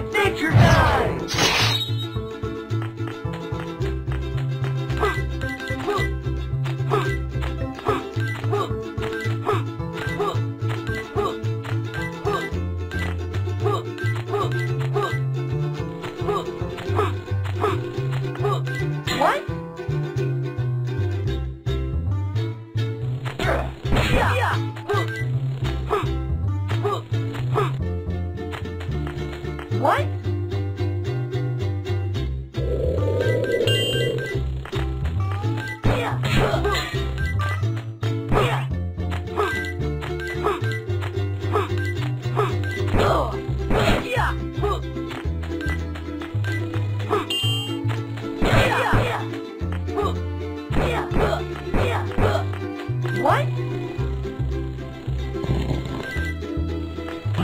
Adventure time! What? What?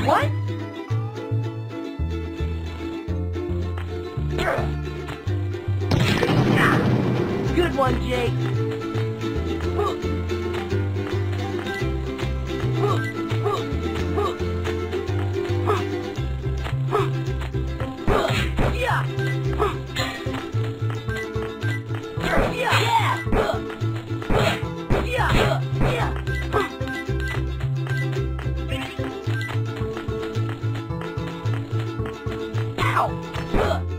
What? Good one, Jake. Ow!